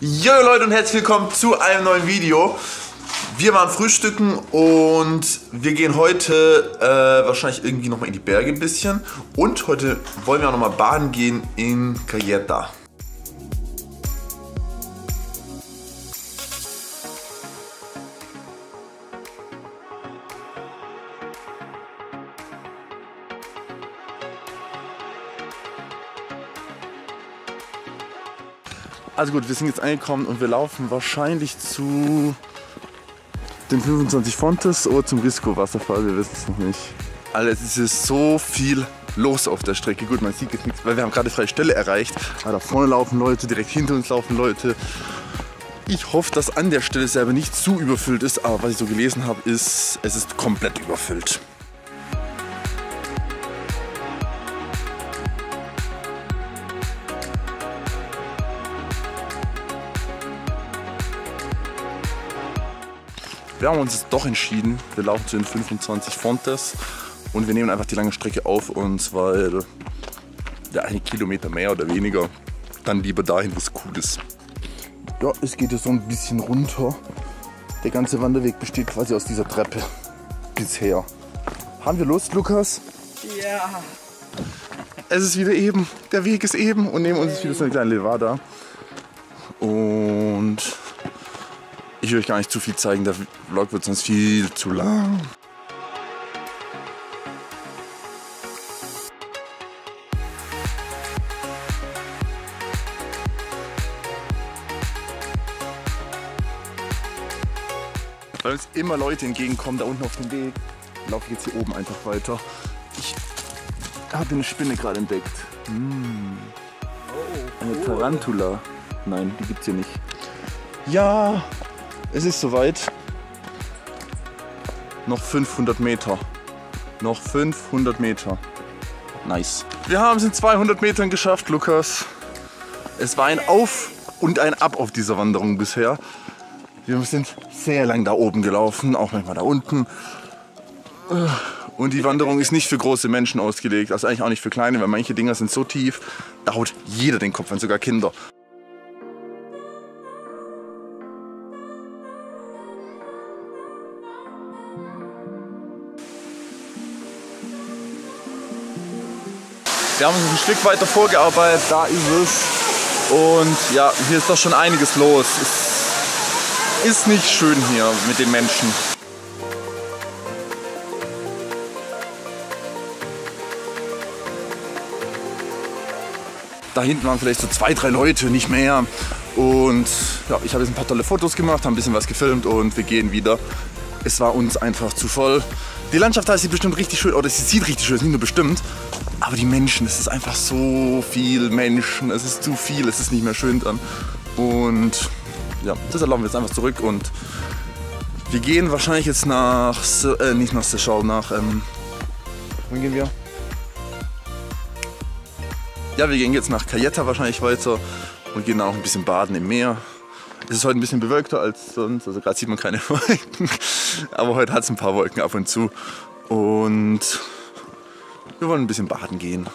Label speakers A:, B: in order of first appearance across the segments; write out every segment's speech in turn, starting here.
A: Jo Leute und herzlich willkommen zu einem neuen Video. Wir waren frühstücken und wir gehen heute äh, wahrscheinlich irgendwie nochmal in die Berge ein bisschen. Und heute wollen wir auch nochmal baden gehen in Cayeta. Also gut, wir sind jetzt angekommen und wir laufen wahrscheinlich zu den 25 Fontes oder zum Risco Wasserfall, wir wissen es noch nicht. Also es ist so viel los auf der Strecke. Gut, man sieht jetzt nichts, weil wir haben gerade freie Stelle erreicht. Aber da vorne laufen Leute, direkt hinter uns laufen Leute. Ich hoffe, dass an der Stelle selber nicht zu überfüllt ist, aber was ich so gelesen habe, ist, es ist komplett überfüllt. Wir haben uns jetzt doch entschieden, wir laufen zu den 25 Fontes und wir nehmen einfach die lange Strecke auf uns, weil ja, ein Kilometer mehr oder weniger dann lieber dahin, wo es cool ist. Ja, es geht jetzt so ein bisschen runter. Der ganze Wanderweg besteht quasi aus dieser Treppe bisher. Haben wir Lust, Lukas?
B: Ja.
A: Es ist wieder eben, der Weg ist eben und neben uns ist wieder so eine kleine Levada. Und ich will euch gar nicht zu viel zeigen, der Vlog wird sonst viel zu lang. Weil uns immer Leute entgegenkommen, da unten auf dem Weg, laufe ich jetzt hier oben einfach weiter. Ich habe eine Spinne gerade entdeckt. Hm. Eine Tarantula. Nein, die gibt's hier nicht. Ja, es ist soweit. Noch 500 Meter. Noch 500 Meter. Nice. Wir haben es in 200 Metern geschafft, Lukas. Es war ein Auf und ein Ab auf dieser Wanderung bisher. Wir sind sehr lang da oben gelaufen, auch manchmal da unten. Und die Wanderung ist nicht für große Menschen ausgelegt, also eigentlich auch nicht für kleine, weil manche Dinger sind so tief, da haut jeder den Kopf an, sogar Kinder. Wir haben uns ein Stück weiter vorgearbeitet, da ist es. Und ja, hier ist doch schon einiges los. Es ist nicht schön hier mit den Menschen. Da hinten waren vielleicht so zwei, drei Leute, nicht mehr. Und ja, ich habe jetzt ein paar tolle Fotos gemacht, habe ein bisschen was gefilmt und wir gehen wieder. Es war uns einfach zu voll. Die Landschaft da sieht bestimmt richtig schön, oder sie sieht richtig schön, nicht nur bestimmt. Aber die Menschen, es ist einfach so viel Menschen, es ist zu viel, es ist nicht mehr schön dann. Und ja, deshalb laufen wir jetzt einfach zurück und wir gehen wahrscheinlich jetzt nach, äh, nicht nach Sechau, nach, ähm, wohin gehen wir? Ja, wir gehen jetzt nach Cayeta wahrscheinlich weiter und gehen dann auch ein bisschen baden im Meer. Es ist heute ein bisschen bewölkter als sonst, also gerade sieht man keine Wolken, aber heute hat es ein paar Wolken ab und zu und wir wollen ein bisschen baden gehen.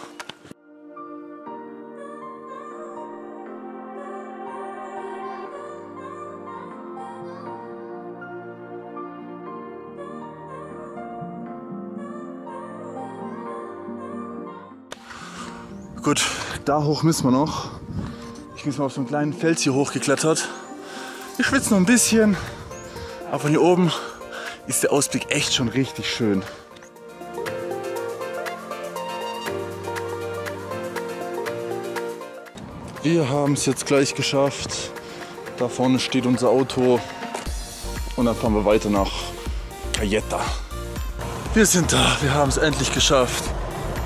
A: Gut, da hoch müssen wir noch. Ich bin jetzt mal auf so einen kleinen Fels hier hochgeklettert. Ich schwitze noch ein bisschen, aber von hier oben ist der Ausblick echt schon richtig schön. Wir haben es jetzt gleich geschafft. Da vorne steht unser Auto und dann fahren wir weiter nach Cayeta. Wir sind da, wir haben es endlich geschafft.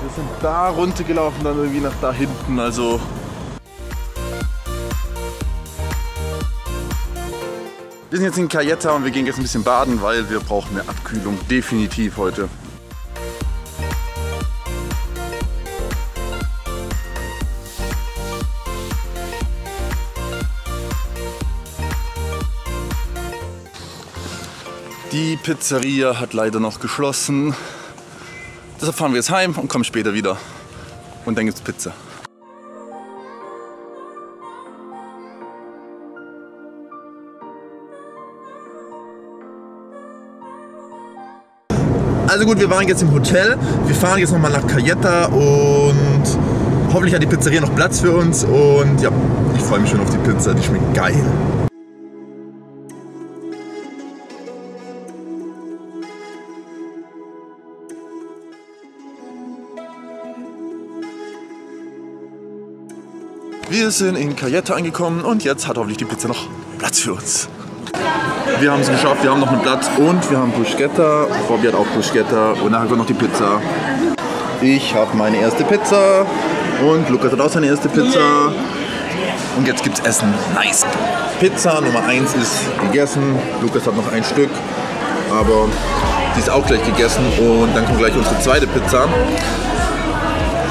A: Wir sind da runtergelaufen, dann irgendwie nach da hinten. Also wir sind jetzt in Cayeta und wir gehen jetzt ein bisschen baden, weil wir brauchen eine Abkühlung definitiv heute. Die Pizzeria hat leider noch geschlossen. Deshalb fahren wir jetzt heim und kommen später wieder. Und dann gibt's Pizza. Also gut, wir waren jetzt im Hotel. Wir fahren jetzt nochmal nach Cayetta und hoffentlich hat die Pizzeria noch Platz für uns. Und ja, ich freue mich schon auf die Pizza. Die schmeckt geil. Wir sind in Cayetta angekommen und jetzt hat hoffentlich die Pizza noch Platz für uns. Wir haben es geschafft, wir haben noch einen Platz und wir haben Bruschetta. Bobby hat auch Bruschetta und nachher kommt noch die Pizza. Ich habe meine erste Pizza und Lukas hat auch seine erste Pizza. Und jetzt gibt's Essen. Nice. Pizza Nummer 1 ist gegessen. Lukas hat noch ein Stück, aber die ist auch gleich gegessen. Und dann kommt gleich unsere zweite Pizza.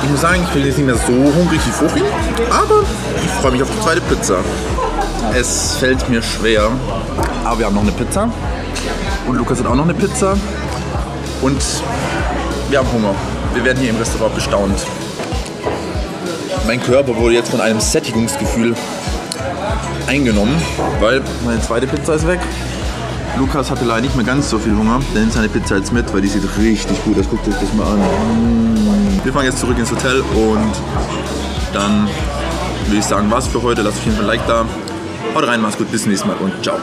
A: Ich muss sagen, ich bin jetzt nicht mehr so hungrig wie vorhin, aber ich freue mich auf die zweite Pizza. Es fällt mir schwer, aber wir haben noch eine Pizza und Lukas hat auch noch eine Pizza und wir haben Hunger. Wir werden hier im Restaurant bestaunt. Mein Körper wurde jetzt von einem Sättigungsgefühl eingenommen, weil meine zweite Pizza ist weg. Lukas hatte leider nicht mehr ganz so viel Hunger. Der nimmt seine Pizza jetzt mit, weil die sieht richtig gut aus. Guckt euch das mal an. Wir fahren jetzt zurück ins Hotel und dann würde ich sagen, was für heute. Lasst auf jeden Fall ein Like da. Haut rein, macht's gut, bis zum nächsten Mal und ciao.